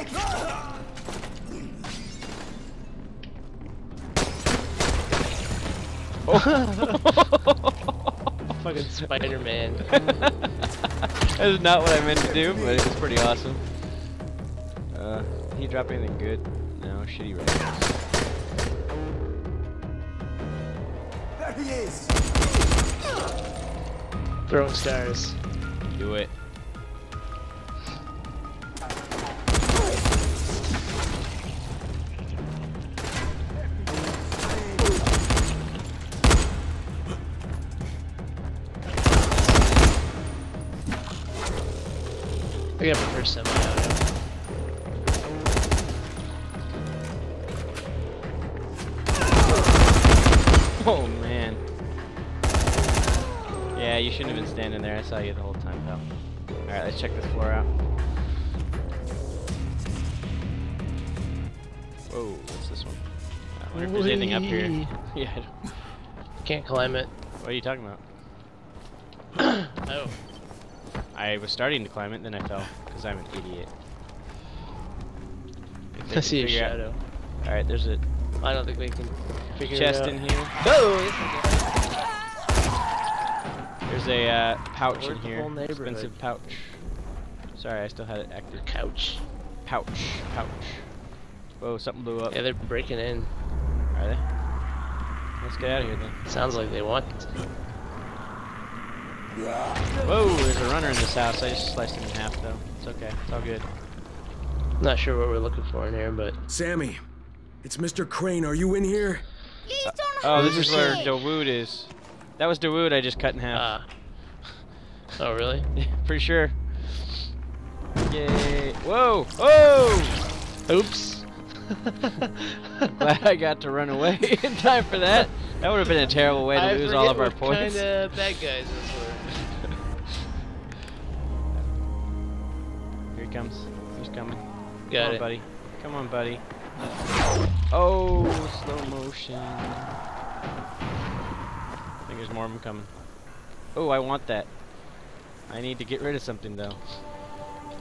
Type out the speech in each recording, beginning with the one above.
Fucking Spider-Man. that is not what I meant to do, but it was pretty awesome. Uh, did he drop anything good? No, shitty rifles. There he is. Throwing stars. Do it. I got my first semi out. Oh man. Yeah, you shouldn't have been standing there. I saw you the whole time, pal. Alright, let's check this floor out. Whoa, what's this one? I wonder if there's anything up here. Yeah, I don't- Can't climb it. what are you talking about? Oh. I was starting to climb it, then I fell, because I'm an idiot. I see a shadow. Alright, there's a I don't think we can figure chest in here. Oh! There's a uh, pouch Alert in here. Expensive pouch. Sorry, I still had it active. Couch. Pouch. Pouch. Whoa, something blew up. Yeah, they're breaking in. Are they? Let's get out of here then. Sounds like they want to. Whoa, there's a runner in this house. I just sliced him in half though. It's okay. It's all good. Not sure what we're looking for in here, but Sammy, it's Mr. Crane. Are you in here? Please don't Oh, hurt this is where me. Dawood is. That was Dawood I just cut in half. ah. Oh really? Pretty sure. Yay. Whoa! Whoa! Oops. Glad I got to run away in time for that. That would have been a terrible way to I lose all of our what points. Kinda bad guys this were. Comes. He's coming. Got Come on, it. buddy. Come on, buddy. Oh, slow motion. I think there's more of them coming. Oh, I want that. I need to get rid of something though.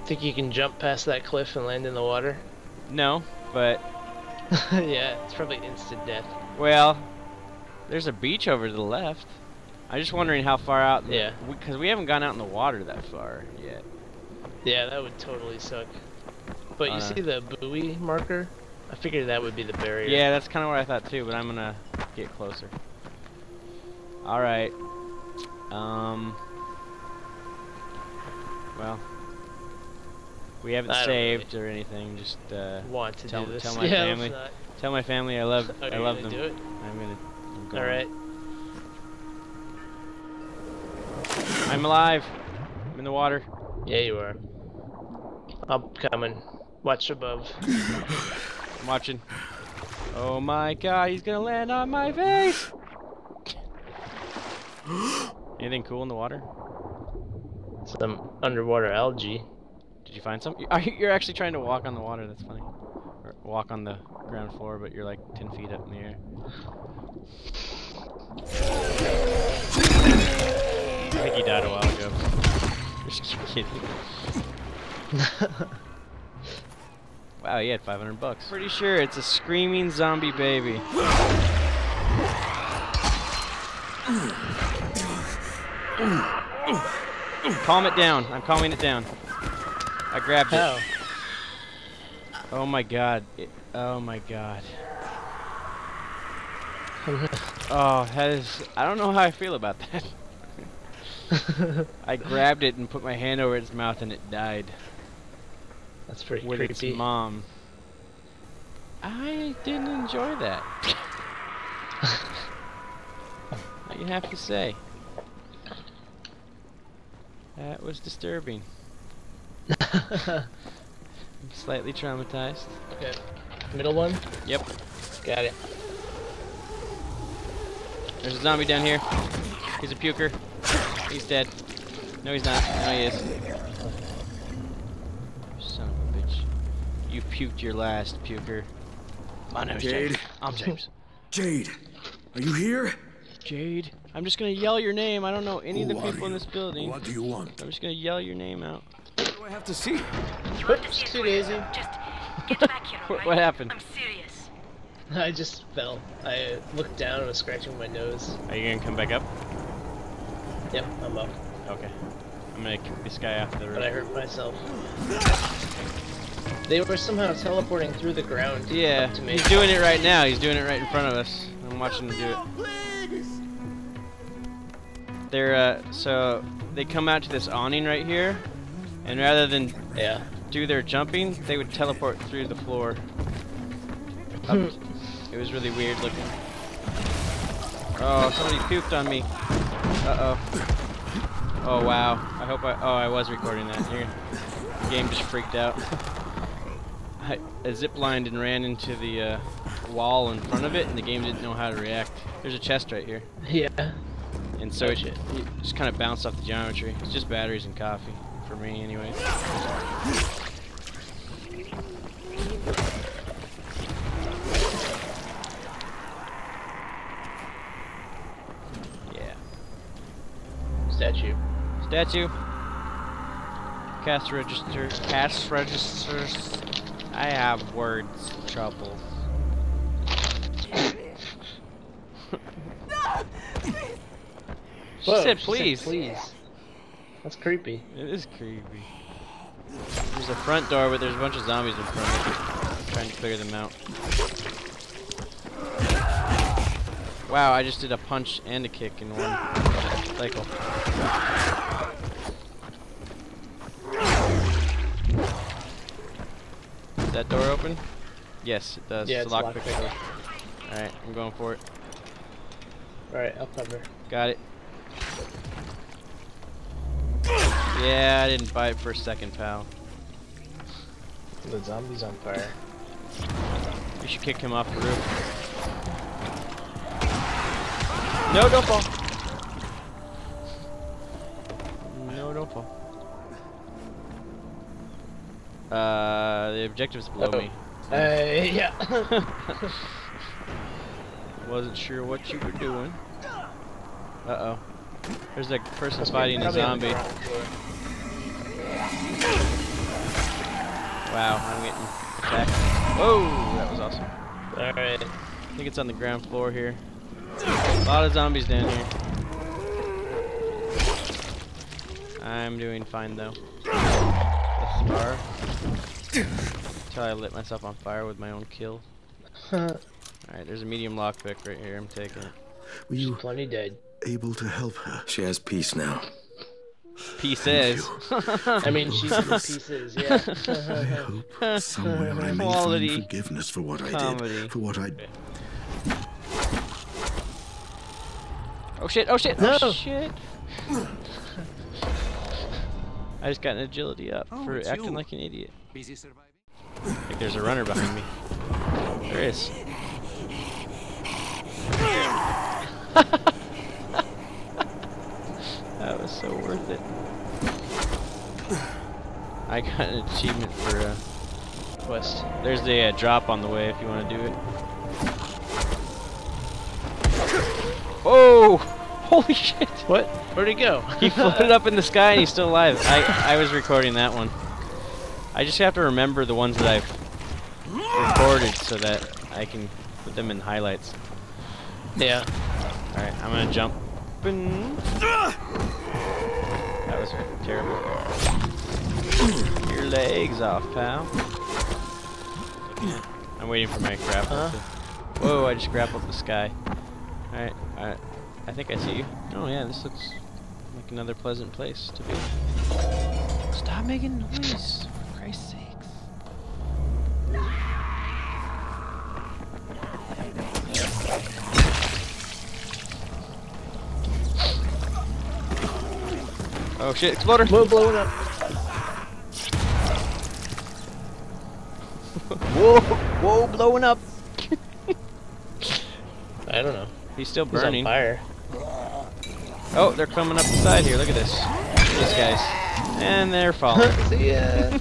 Think you can jump past that cliff and land in the water? No, but yeah, it's probably instant death. well, there's a beach over to the left. I'm just wondering how far out. Yeah. Because we haven't gone out in the water that far yet. Yeah, that would totally suck. But you Uh, see the buoy marker? I figured that would be the barrier. Yeah, that's kind of what I thought too. But I'm gonna get closer. All right. Um. Well, we haven't I saved or anything. Just uh, Want to Tell- do this? tell my yeah, family. tell my family I love. Oh, I love them. I'm gonna. I'm All right. I'm alive. I'm in the water. Yeah, you are. I'm coming. Watch above. I'm watching. Oh my god, he's gonna land on my face! Anything cool in the water? Some underwater algae. Did you find some? You, you're actually trying to walk on the water, that's funny. Or walk on the ground floor, but you're like 10 feet up in the air. I think he died a while ago. Just kidding. wow, he had 500 bucks. Pretty sure it's a screaming zombie baby. Calm it down. I'm calming it down. I grabbed it. Oh my god. It, oh my god. Oh, that is. I don't know how I feel about that. I grabbed it and put my hand over its mouth and it died That's pretty with creepy. its mom. I didn't enjoy that. you have to say. That was disturbing. I'm slightly traumatized. okay. Middle one? Yep. Got it. There's a zombie down here. He's a puker. He's dead. No, he's not. No, he is. Son of a bitch. You puked your last, puker. My name's James. Jade. I'm James. Jade, are you here? Jade. I'm just gonna yell your name. I don't know any of the Who are people in this building. What do you want? I'm just gonna yell your name out. What do I have to see? Oops, see Daisy. Just Get back here, What- what happened? I'm serious. I just fell. I looked down and was scratching my nose. Are you gonna come back up? Yep, I'm up. Okay. I'm gonna kick this guy off the roof. But I hurt myself. They were somehow teleporting through the ground. Yeah, to me. he's doing it right now. He's doing it right in front of us. I'm watching him do it. They're uh, so they come out to this awning right here, and rather than Yeah. do their jumping, they would teleport through the floor. It was really weird looking. Oh, somebody puked on me. Uh oh. Wow. I hope I. Oh, I was recording that. Your game just freaked out. I, I ziplined and ran into the uh, wall in front of it, and the game didn't know how to react. There's a chest right here, Yeah. and so it, it just kind of bounced off the geometry. It's just batteries and coffee for me, anyways. Yeah. Statue. Statue. Cast register. Cast registers. I have words trouble. she Whoa, said she please. please. That's creepy. It is creepy. There's a front door, but there's a bunch of zombies in front of it. Trying to clear them out. Wow, I just did a punch and a kick in one cycle. Is that door open? Yes, it does. Yeah, it's it's locked. Alright, I'm going for it. Alright, I'll cover. Got it. Yeah, I didn't buy it for a second, pal. The zombie's on fire. You should kick him off the roof. No, don't fall. Uh, the objective's below Uh-oh. me. Uh, yeah. Wasn't sure what you were doing. Uh oh. There's a person Must fighting a probably on the zombie. Wow, I'm getting attacked. Whoa, that was awesome. Alright. I think it's on the ground floor here. A lot of zombies down here. I'm doing fine though. Thus. Until I lit myself on fire with my own kill. Alright, there's a medium lockpick right here. I'm taking it. Were you Plenty dead. able to help her? She has peace now. Pieces. I mean, she's in pieces, yeah. I hope somewhere I may Quality find forgiveness for what I did. For what I Oh shit, oh shit, oh No. oh shit. I just got an agility up Oh, for acting you. like an idiot. Busy surviving? I think there's a runner behind me. There is. that was so worth it. I got an achievement for uh, Quest. there's the uh, drop on the way if you want to do it. Oh! Holy shit! What? Where'd he go? He floated up in the sky and he's still alive. I, I was recording that one. I just have to remember the ones that I've recorded so that I can put them in highlights. Yeah. Alright, I'm gonna jump. That was terrible. Your legs off, pal. I'm waiting for my grapple. Huh? Whoa, I just grappled the sky. Alright, alright. I think I see you. Oh yeah, this looks like another pleasant place to be. Stop making noise, for Christ's sakes. Oh shit, exploder! Whoa, blowing up. Whoa, whoa, blowing up! I don't know. He's still He's on burning. fire. Oh, they're coming up the side here. Look at this. These guys. And they're falling. See ya.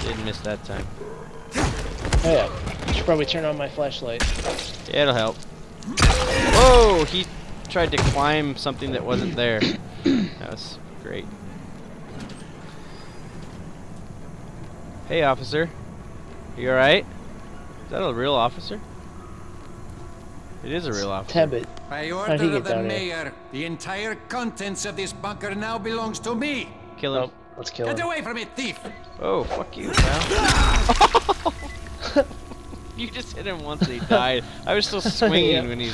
Didn't miss that time. Oh, yeah. I should probably turn on my flashlight. Yeah, it'll help. Whoa! He tried to climb something that wasn't there. That was great. Hey, officer. You alright? Is that a real officer? It is a real officer. Tebbit. By order of the down here? mayor, the entire contents of this bunker now belongs to me. Kill him. Oh, let's kill Get him. Get away from it, thief! Oh, fuck you, pal. you just hit him once and he died. I was still swinging Yeah. when he